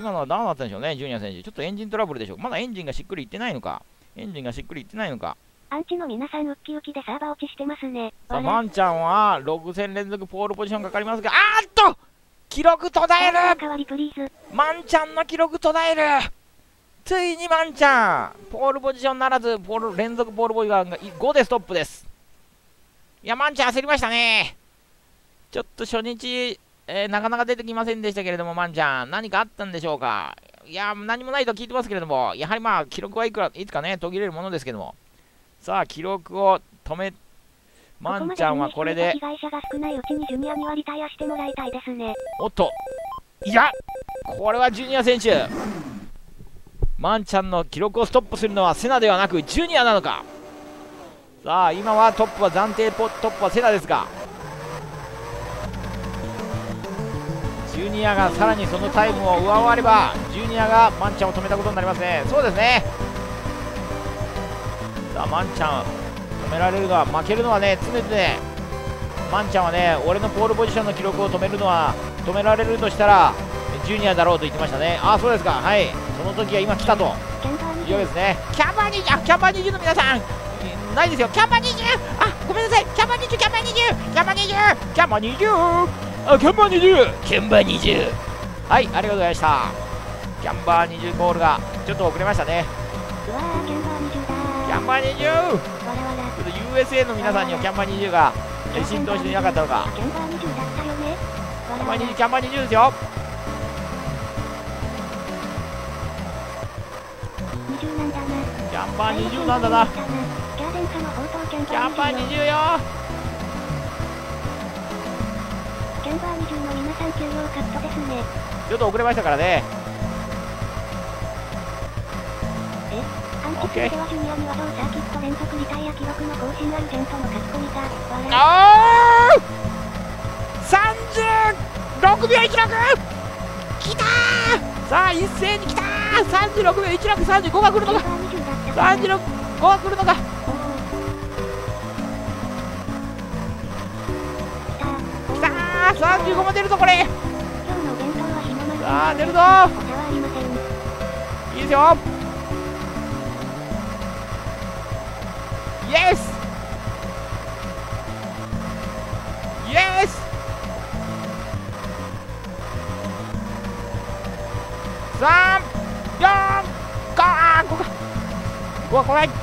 今のはどうなったんでしょうね、ジュニア選手。ちょっとエンジントラブルでしょうか。まだエンジンがしっくりいってないのか。エンジンがしっくりいってないのか。アンチの皆さんウッキウキでサーバー落ちしてますね。さあ、マンちゃんは6戦連続ポールポジションかかりますが、あーっと記録途絶える代わりプリーズ。マンちゃんの記録途絶えるついにマンちゃんポールポジションならずポール連続ポールポジションが5でストップですいやマンちゃん焦りましたねちょっと初日、えーなかなか出てきませんでしたけれどもマンちゃん何かあったんでしょうか？いや何もないと聞いてますけれどもやはりまあ記録はいくらいつかね途切れるものですけども。さあ記録を止めマンちゃんはこれで。被害者が少ないうちにジュニアにはリタイアしてもらいたいですね。おっといやこれはジュニア選手。マンちゃんの記録をストップするのはセナではなくジュニアなのか。さあ今はトップは暫定ポトップはセナですがュニアがさらにそのタイムを上回ればジュニアがマンちゃんを止めたことになりますね。そうですね。さあマンちゃん止められるのは負けるのはね常々マンちゃんはね俺のポールポジションの記録を止めるのは止められるとしたらジュニアだろうと言ってましたね。あそうですか。はい。その時は今来たと。キャンバーいですね。キャンバー20あキャンバー20の皆さん。ないですよ。キャンバー20あごめんなさい。キャンバー20キャンバー20キャンバー20キャンバー20あキャンバー20キャンバー20はいありがとうございました。キャンバー20ゴールがちょっと遅れましたね。キャンバー20だー。キャンバー20ちょ。っと USA の皆さんにはキャンバー20がえ浸透していなかったのか。キャンバー20だったよね。キャンバー20キャンバー20ですよ。20なんだな。キャンバー20なんだなキャンバー20よ。の皆さん給料カットですね。ちょっと遅れましたからね。アンチ2ではジュニアには同サーキット連続リタイア記録の更新アルジェントのカッコ見た。わら。あー！36秒16きたー！さあ一斉にきたー！36秒1635が来るのか！キャンバー20だった。かな。35が来るのか来たー。きたー35も出るぞこれ。さあ出るぞ。いいですよ。イエスイエス三四五あーここか。うわ怖い。さ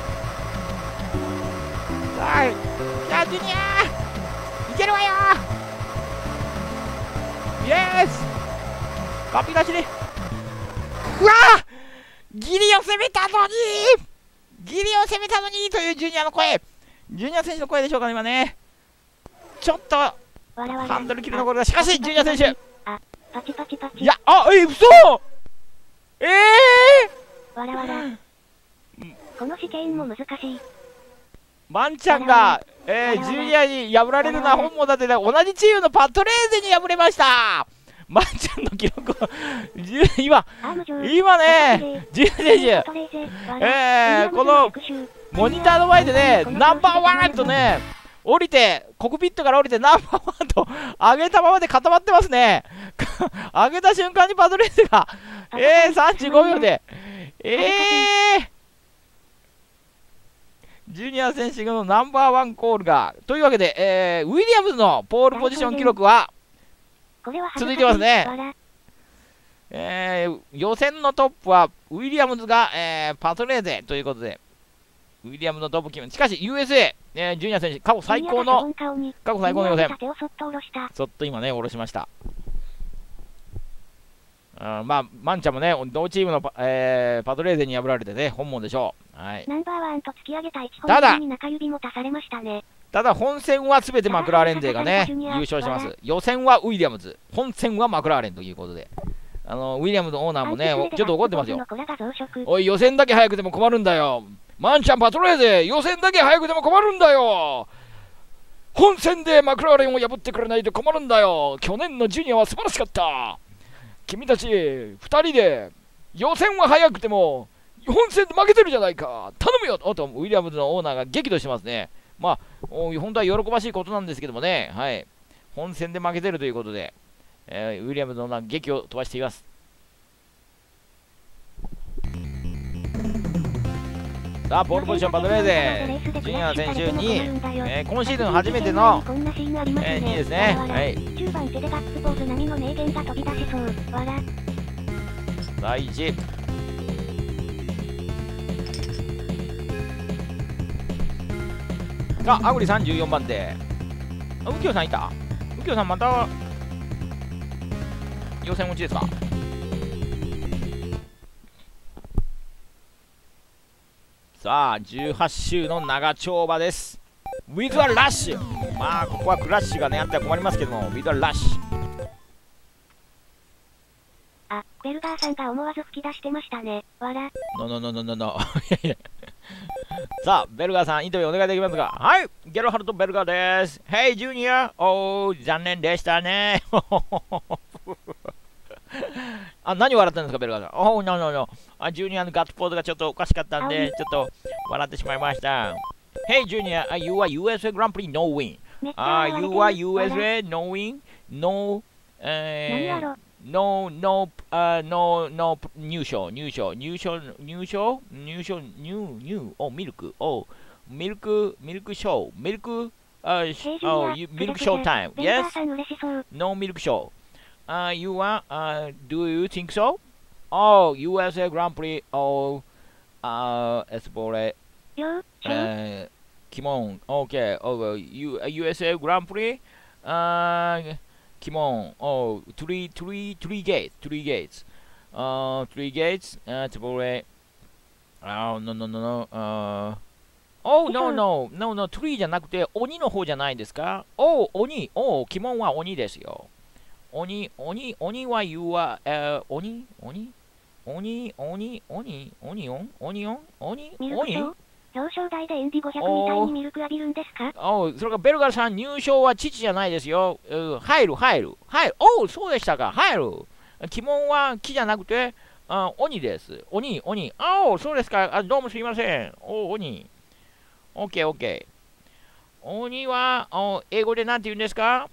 あさあジュニアいけるわよイエスカピ出しで。うわー！ギリを攻めたのに！ギリを攻めたのにというジュニアの声。ジュニア選手の声でしょうかね今ね。ちょっと。ハンドル切るところだ。しかしジュニア選手。あ、パチパチパチ。いやあえ嘘！ええわらわら。この試験も難しい。マンちゃんが、えー、ジュニアに破られるのは本望だってね同じチームのパトレーゼに敗れましたマンちゃんの記録を今。今ねジュニア選手えら。ーこのモニターの前でね、ナンバーワンとね、降りて、コクピットから降りてナンバーワンと上げたままで固まってますね。上げた瞬間にパドレースが、えー、35秒で、えー、ジュニア選手のナンバーワンコールが、というわけで、えー、ウィリアムズのポールポジション記録は、続いてますね。えー予選のトップはウィリアムズが、えーパトレーゼということで、ウィリアムズのトップ決め、しかし USA、えージュニア選手、過去最高の、過去最高の予選、そっと下ろした。ちょっと今ね、下ろしました。うんまあ、マンちゃんもね、同チームのパ,、えーパトレーゼに破られてね、本望でしょう。はい、ナンバーワンと突き上げた一ただ本に中指も足されましたね。ただ、本戦はすべてマクラーレン勢がね、優勝します。予選はウィリアムズ、本戦はマクラーレンということで、あのウィリアムズのオーナーもね、おちょっと怒ってますよ。おい、予選だけ早くても困るんだよ。マンちゃんパトレーゼ、予選だけ早くても困るんだよ。本戦でマクラーレンを破ってくれないと困るんだよ。去年のジュニアは素晴らしかった。君たち2人で予選は早くても本戦で負けてるじゃないか。頼むよおと、ウィリアムズのオーナーが激怒してますね。まあ、本当は喜ばしいことなんですけどもね、はい。本戦で負けてるということで、えーウィリアムズのオーナーが激を飛ばしています。さあポールポジションパドレーゼ。ジュニア選手に、えー今シーズン初めてのこんなシーンありますねえーいいですね。はい。中盤手でガッツポーズ並みの名言が飛び出しそうわら第一。さあアグリ34番手あ右京さんいた？右京さんまた予選落ちですか？さあ18周の長丁場です。ウィズ・ア・ラッシュまあここはクラッシュがねあっては困りますけどもウィズ・ア・ラッシュあベルガーさんが思わず吹き出してましたね。わらののののののさあ、ベルガーさん、インタビューお願いできますかはい、ゲロハルト・ベルガーです。ヘイ、ジュニアおー、残念でしたね。あ、何笑ってるんですか、ベルガーさん。おー、no, no, no. あ、ジュニアのガッツポーズがちょっとおかしかったんで、ちょっと笑ってしまいました。ヘイ、ジュニア、you are USA グランプリ no win. めっちゃあ、笑 you are USA no win, no, 何えーやろ no, no, uh, no, no, 入賞、入賞、入賞、入賞、入賞、入、入、oh, ミルク、oh, ミルク、ミルクショー、ミルク、uh, ヘイジ oh, ュニ you, アミルクショータイム、yes, no ミルクショー。Uh, you are, uh, do you think so? Oh, USA Grand Prix, oh, uh, es por, eh, よシェイ come on, okay, oh, you, USA Grand Prix, uh, come on, oh, three, three, three gates, three gates, uh, three gates, uh, eh, oh, no, no, no, no, uh, Oh, no, no, no, no, 3じゃなくて、鬼の方じゃないですか ?Oh, 鬼、oh, 鬼門は鬼ですよ。鬼、鬼、鬼は you は、えー、鬼、鬼、鬼、鬼、鬼、鬼オン？鬼オン？鬼、鬼？表彰台でエンディ500みたいにミルク浴びるんですか？おうそれからベルガーさん、入賞は父じゃないですよ。うん入る、入る、入る。おう、そうでしたか、入る。鬼門は木じゃなくて、あ鬼です。鬼、鬼。あおう、そうですか。あどうもすいません。おう、鬼。オッケー、オッケー。鬼は、お英語で何て言うんですか？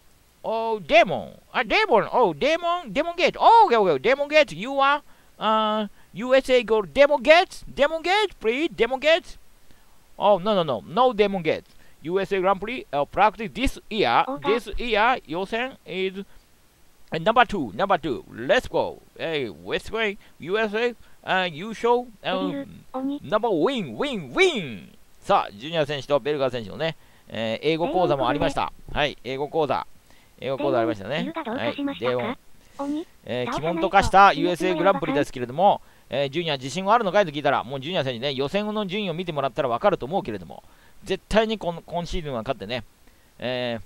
おデーモン。あ、デーモン。おデーモン、デーモンゲート。おう、オッケー、オッケー。デーモンゲート。You は、あ USA go Demon Gates? Demon Gates, please? Demon Gates? Oh, no, no, no. No Demon Gates. USA Grand Prix uh, practice this year. Okay. This year, Yosen is uh, number two. Number two. Let's go. Hey, Westway, USA, uh, 優勝、ビル uh, 鬼 number win, win, win! さあ、ジュニア選手とベルガー選手のね、えー英語講座もありました。はい、英語講座。英語講座ありましたね。はい。えー、鬼門と化した USA USA グランプリですけれども、えージュニア自信はあるのかいと聞いたら、もうジュニア選手ね、予選の順位を見てもらったら分かると思うけれども、絶対に今今シーズンは勝ってね、えー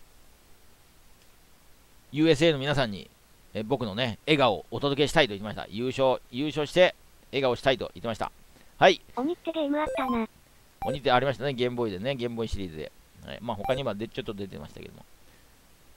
USA の皆さんに、えー僕のね、笑顔をお届けしたいと言ってました。優勝、優勝して笑顔したいと言ってました。はい、鬼ってゲームあったな。鬼ってありましたね、ゲームボーイでね、ゲームボーイシリーズで。はい、まあ他にはでちょっと出てましたけども。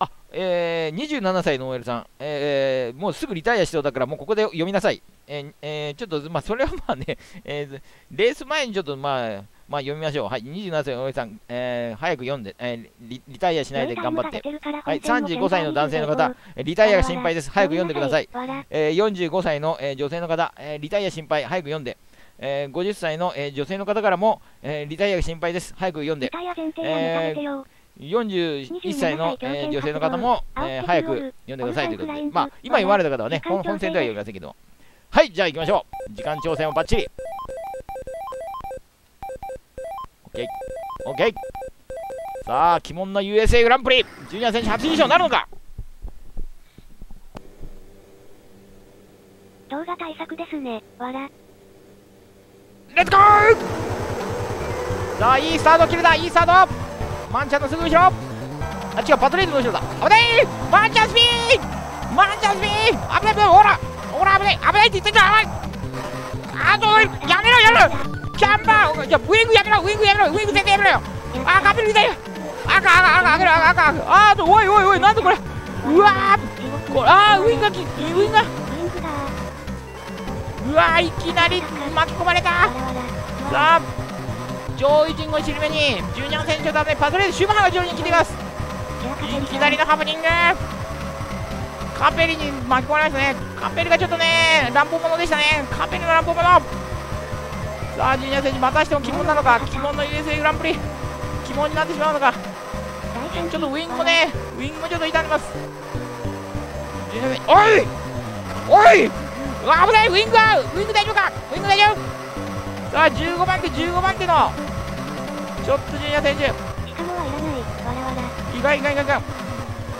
あ、えー、27歳の OL さん、えー、もうすぐリタイアしそうだから、もうここで読みなさい。えーえーちょっと、まあ、それはまあね、えーレース前にちょっと、まあ、まあ、読みましょう。はい、27歳の OL さん、えー早く読んで、えーリ、リタイアしないで頑張って。はい35歳の男性の方、えーリタイアが心配です。早く読んでください。えー45歳の、えー女性の方、えーリタイア心配、早く読んで。えー50歳の、えー女性の方からも、えーリタイアが心配です。早く読んで。リタイア前提やめさせてよ41歳の、えー女性の方も、えー早く読んでくださいということで、まあ、今言われた方はね、本本戦では読みませんけども。はい、じゃあ行きましょう。時間調整もバッチリ。OK。OK。さあ、鬼門の USA グランプリ、ジュニア選手初優勝なるのか？動画対策ですねわらレッツゴーさあ、いいスタート切れた、いいスタートマンちゃんのすぐ後ろ。あ、違う、パトレードの後ろだ。危ない！マンちゃんスピンマンちゃんスピン危ない危ないほらほら危ない！危ないって言ってんじゃん危ない！あとやめろやめろ！キャンバー！じゃあウィングやめろ！ウィングやめろ！ウィング絶対やめろよ！あ、カペル痛いよ！赤赤赤赤赤赤赤。あとおいおいおいなんだこれ？うわー！これあーウィングがきウィングがウィングだうわーいきなり巻き込まれた。さあ上位陣を尻目にジュニア選手のためパトレードシューマハが上位に来ています。いきなりのハプニング。カペリに巻き込まれましたね。カペリがちょっとね乱暴者でしたね。カペリの乱暴者。さあジュニア選手またしても鬼門なのか。鬼門の USA グランプリ。鬼門になってしまうのか。第3ちょっとウイングもねウイングもちょっと痛んでます。おい!おい!危ない!ウイングはウイング大丈夫か?ウイング大丈夫?さあ15番手15番手の。ちょっとジュニア選手。しかもはいらないわらわらいかんいかんいかんいかん。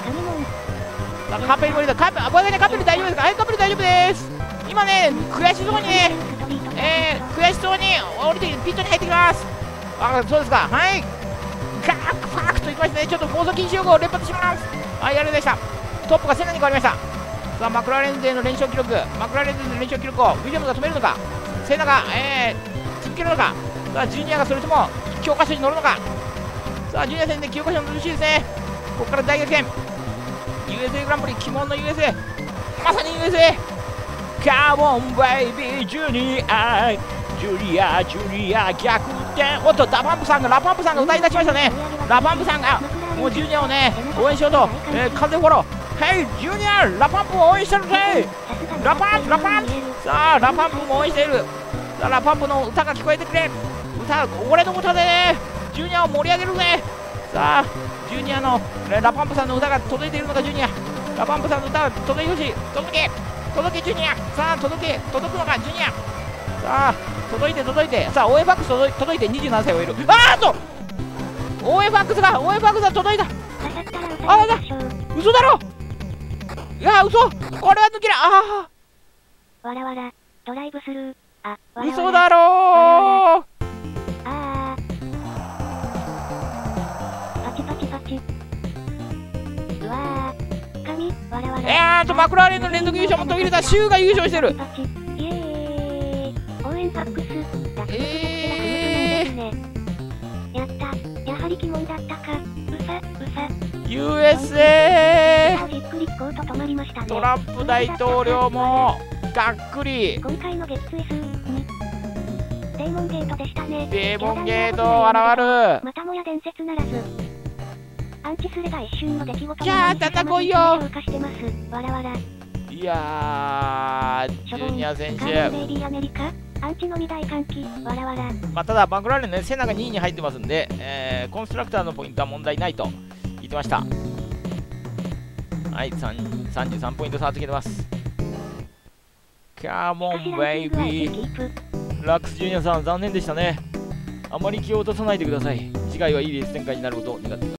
神門さあカペル無理だ。カペあごめんなさいカペル大丈夫ですか？はいカペル大丈夫です。今ね悔しそうにねえー、悔しそうに降りてピットに入ってきます。あそうですか。はい。ガーッファークといきましたね。ちょっと高速禁止用語を連発します。はいあれでした。トップがセナに変わりました。さあマクラーレン勢の連勝記録。マクラーレン勢の連勝記録をウィリアムが止めるのか。セナが、えー、続けるのかさあジュニアがそれとも教科書に乗るのか。さあジュニア戦で教科書に乗るしいですね。ここから大逆転。USA グランプリ鬼門の USA まさに USA カモンベイビー。ジュニアジュニアジュニア逆転。おっとダパンプさんがラパンプさんが歌い出しましたね。ラパンプさんがもうジュニアをね応援しようと、えー、風フォロー。ヘイジュニアラパンプを応援してるぜ。ラパンプラパン。プさあラパンプも応援している。あラパンプの歌が聞こえてくれ。歌俺の歌でね。ジュニアを盛り上げるぜ。さあジュニアのラパンプさんの歌が届いているのかジュニア。ラパンプさんの歌届いてほしい。届け届けジュニア。さあ届け届くのかジュニア。さあ届いて届いて。さあ OFX 届い届いて27歳をいる。あーっと！OFX が OFX が届いた刺さったら歌あだいましょう嘘だろ！いや嘘。これは抜けないあわらわらドライブスルー。嘘だろー。あー。パチパチパチうわー神わらわらえーっとマクラーレンの連続優勝も途切れた。シューが優勝してる。イエー。イ応援ファックスだえー、やったやはり鬼門だったかうさうさ USA あじっくり聞こうと止まりましたねトランプ大統領もがっくり。今回のゲッツデーモンゲートでしたねデーモンゲート現る。またもや伝説ならず。アンチスレが一瞬の出来事じゃあ戦こいよわらわら。いやージュニア選手。アメリカ？アンチのみ大歓喜。わらわら。まあ、ただ、マクラーレンね、セナが2位に入ってますんで、えーコンストラクターのポイントは問題ないと言ってました。はい、3 33ポイント差つけてます。カモン、ベイビー。ラックスジュニアさん、残念でしたね。あまり気を落とさないでください。次回はいいレース展開になることを願っています。